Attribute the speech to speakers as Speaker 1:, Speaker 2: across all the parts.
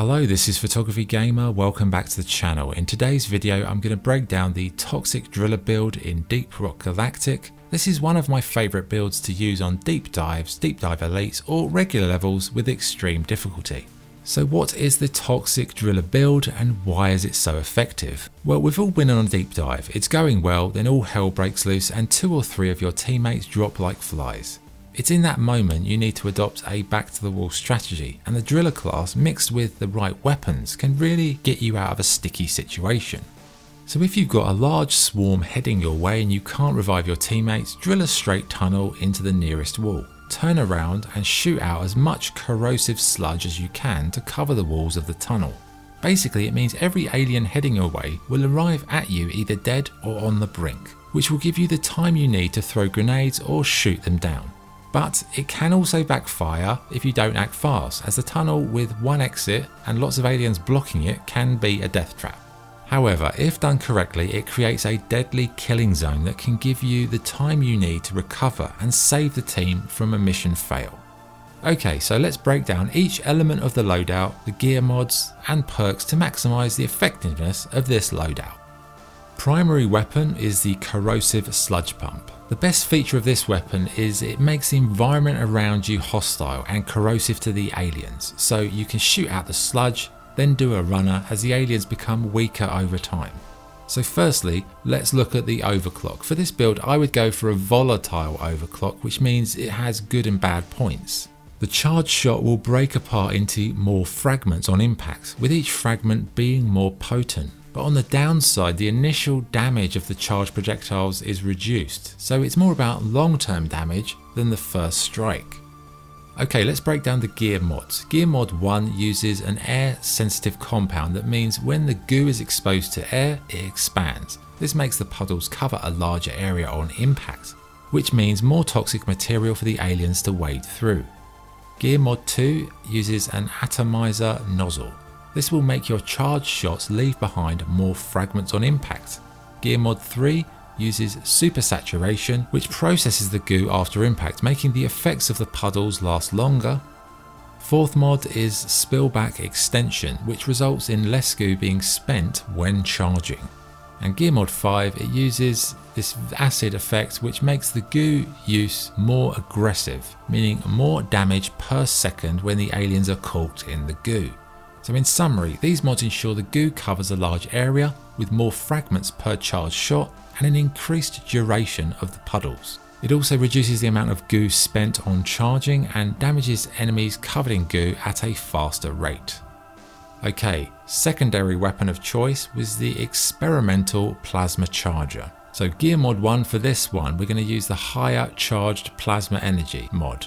Speaker 1: Hello, this is Photography Gamer, welcome back to the channel. In today's video I'm going to break down the Toxic Driller build in Deep Rock Galactic. This is one of my favourite builds to use on deep dives, deep dive elites or regular levels with extreme difficulty. So what is the Toxic Driller build and why is it so effective? Well we've all been on a deep dive, it's going well, then all hell breaks loose and two or three of your teammates drop like flies. It's in that moment you need to adopt a back to the wall strategy, and the driller class mixed with the right weapons can really get you out of a sticky situation. So if you've got a large swarm heading your way and you can't revive your teammates, drill a straight tunnel into the nearest wall. Turn around and shoot out as much corrosive sludge as you can to cover the walls of the tunnel. Basically it means every alien heading your way will arrive at you either dead or on the brink, which will give you the time you need to throw grenades or shoot them down. But it can also backfire if you don't act fast, as the tunnel with one exit and lots of aliens blocking it can be a death trap. However, if done correctly, it creates a deadly killing zone that can give you the time you need to recover and save the team from a mission fail. Okay, so let's break down each element of the loadout, the gear mods and perks to maximise the effectiveness of this loadout. Primary weapon is the corrosive sludge pump. The best feature of this weapon is it makes the environment around you hostile and corrosive to the aliens, so you can shoot out the sludge, then do a runner as the aliens become weaker over time. So firstly, let's look at the overclock. For this build I would go for a volatile overclock which means it has good and bad points. The charge shot will break apart into more fragments on impact, with each fragment being more potent. But on the downside, the initial damage of the charged projectiles is reduced, so it's more about long-term damage than the first strike. Okay, let's break down the gear mods. Gear mod 1 uses an air sensitive compound that means when the goo is exposed to air, it expands. This makes the puddles cover a larger area on impact, which means more toxic material for the aliens to wade through. Gear mod 2 uses an atomizer nozzle. This will make your charged shots leave behind more fragments on impact. Gear Mod 3 uses supersaturation which processes the goo after impact making the effects of the puddles last longer. Fourth mod is spillback extension which results in less goo being spent when charging. And Gear Mod 5 it uses this acid effect which makes the goo use more aggressive, meaning more damage per second when the aliens are caught in the goo. So in summary, these mods ensure the goo covers a large area with more fragments per charge shot and an increased duration of the puddles. It also reduces the amount of goo spent on charging and damages enemies covered in goo at a faster rate. Okay, secondary weapon of choice was the experimental plasma charger. So gear mod 1 for this one, we're going to use the higher charged plasma energy mod.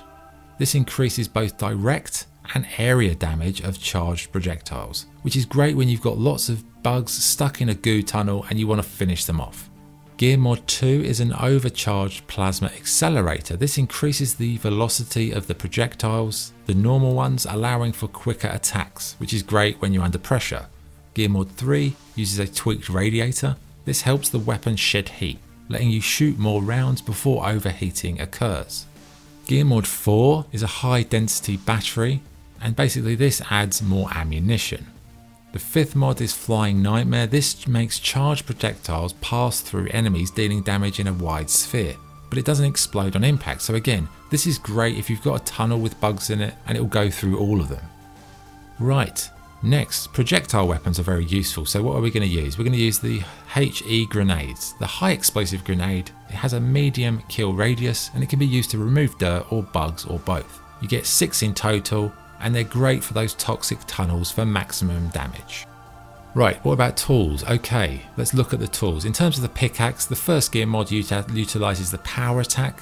Speaker 1: This increases both direct and area damage of charged projectiles, which is great when you've got lots of bugs stuck in a goo tunnel and you want to finish them off. Gear Mod 2 is an overcharged plasma accelerator. This increases the velocity of the projectiles, the normal ones allowing for quicker attacks, which is great when you're under pressure. Gear Mod 3 uses a tweaked radiator. This helps the weapon shed heat, letting you shoot more rounds before overheating occurs. Gear Mod 4 is a high density battery and basically this adds more ammunition. The fifth mod is Flying Nightmare. This makes charged projectiles pass through enemies dealing damage in a wide sphere, but it doesn't explode on impact. So again, this is great if you've got a tunnel with bugs in it and it will go through all of them. Right, next, projectile weapons are very useful. So what are we going to use? We're going to use the HE grenades. The high explosive grenade, it has a medium kill radius and it can be used to remove dirt or bugs or both. You get six in total and they're great for those toxic tunnels for maximum damage. Right, what about tools? Okay, let's look at the tools. In terms of the pickaxe, the first gear mod utilises the power attack.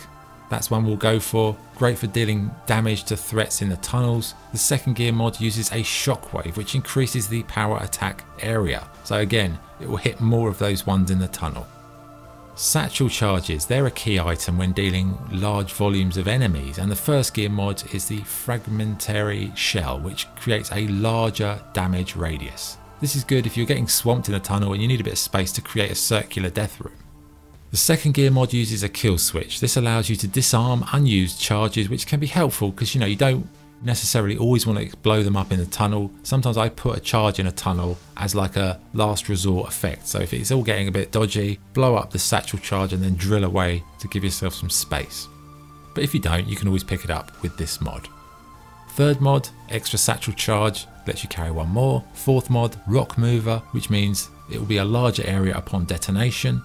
Speaker 1: That's one we'll go for. Great for dealing damage to threats in the tunnels. The second gear mod uses a shockwave, which increases the power attack area. So again, it will hit more of those ones in the tunnel. Satchel charges, they're a key item when dealing large volumes of enemies and the first gear mod is the fragmentary shell which creates a larger damage radius. This is good if you're getting swamped in a tunnel and you need a bit of space to create a circular death room. The second gear mod uses a kill switch. This allows you to disarm unused charges which can be helpful because you know you don't necessarily always want to blow them up in the tunnel. Sometimes I put a charge in a tunnel as like a last resort effect. So if it's all getting a bit dodgy, blow up the satchel charge and then drill away to give yourself some space. But if you don't, you can always pick it up with this mod. Third mod, extra satchel charge, lets you carry one more. Fourth mod, rock mover, which means it will be a larger area upon detonation.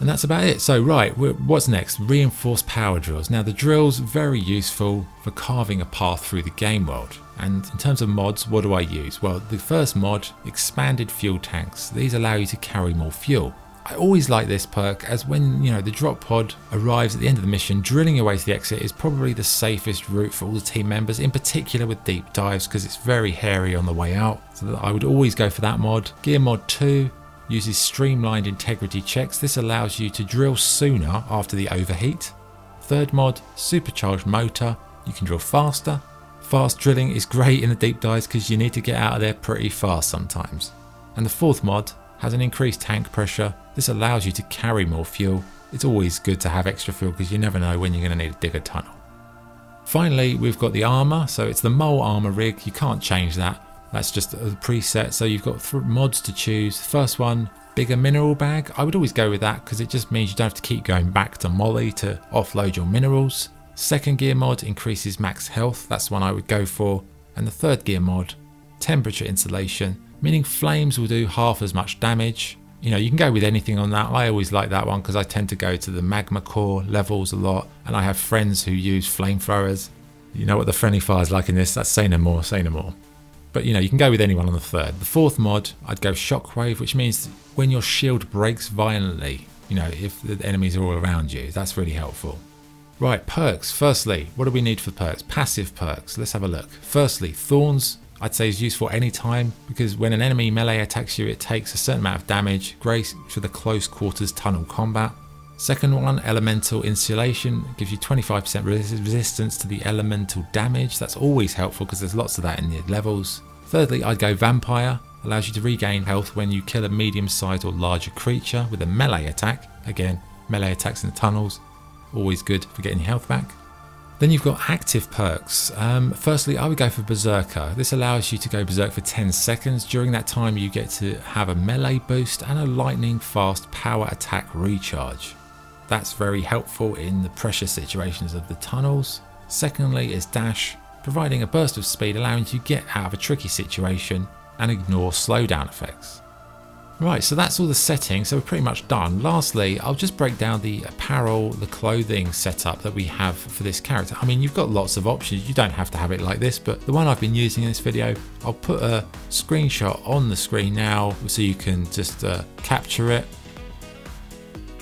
Speaker 1: And that's about it. So right, what's next? Reinforced power drills. Now the drills very useful for carving a path through the game world. And in terms of mods, what do I use? Well, the first mod, expanded fuel tanks. These allow you to carry more fuel. I always like this perk as when, you know, the drop pod arrives at the end of the mission, drilling your way to the exit is probably the safest route for all the team members, in particular with deep dives because it's very hairy on the way out. So I would always go for that mod. Gear mod 2, uses streamlined integrity checks. This allows you to drill sooner after the overheat. Third mod, supercharged motor. You can drill faster. Fast drilling is great in the deep dives because you need to get out of there pretty fast sometimes. And the fourth mod has an increased tank pressure. This allows you to carry more fuel. It's always good to have extra fuel because you never know when you're going to need to dig a tunnel. Finally, we've got the armor. So it's the mole armor rig. You can't change that. That's just a preset. So you've got mods to choose. First one, bigger mineral bag. I would always go with that because it just means you don't have to keep going back to Molly to offload your minerals. Second gear mod increases max health. That's one I would go for. And the third gear mod, temperature insulation, meaning flames will do half as much damage. You know, you can go with anything on that. I always like that one because I tend to go to the magma core levels a lot. And I have friends who use flamethrowers. You know what the friendly fire is like in this? That's say no more, say no more. But you know, you can go with anyone on the third. The fourth mod, I'd go Shockwave, which means when your shield breaks violently, you know, if the enemies are all around you, that's really helpful. Right, perks. Firstly, what do we need for perks? Passive perks. Let's have a look. Firstly, Thorns, I'd say is useful anytime because when an enemy melee attacks you, it takes a certain amount of damage, grace for the close quarters tunnel combat. Second one, Elemental Insulation, gives you 25% resistance to the elemental damage. That's always helpful because there's lots of that in the levels. Thirdly, I'd go Vampire, allows you to regain health when you kill a medium sized or larger creature with a melee attack. Again, melee attacks in the tunnels, always good for getting your health back. Then you've got active perks. Um, firstly, I would go for Berserker. This allows you to go Berserk for 10 seconds. During that time, you get to have a melee boost and a lightning fast power attack recharge. That's very helpful in the pressure situations of the tunnels. Secondly is dash, providing a burst of speed allowing you to get out of a tricky situation and ignore slowdown effects. Right, so that's all the settings, so we're pretty much done. Lastly, I'll just break down the apparel, the clothing setup that we have for this character. I mean, you've got lots of options, you don't have to have it like this, but the one I've been using in this video, I'll put a screenshot on the screen now so you can just uh, capture it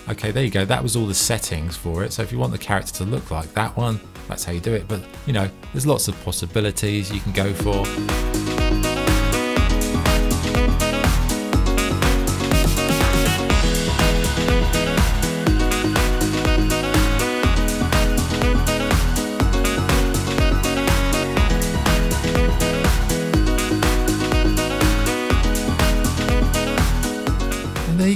Speaker 1: Okay, there you go. That was all the settings for it. So if you want the character to look like that one, that's how you do it. But you know, there's lots of possibilities you can go for.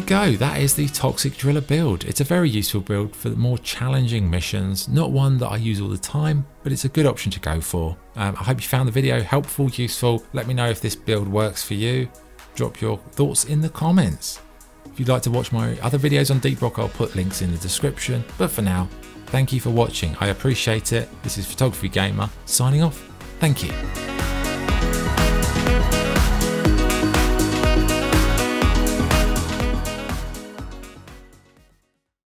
Speaker 1: Go, that is the Toxic Driller build. It's a very useful build for the more challenging missions, not one that I use all the time, but it's a good option to go for. Um, I hope you found the video helpful, useful. Let me know if this build works for you. Drop your thoughts in the comments. If you'd like to watch my other videos on Deep Rock, I'll put links in the description. But for now, thank you for watching. I appreciate it. This is Photography Gamer signing off. Thank you.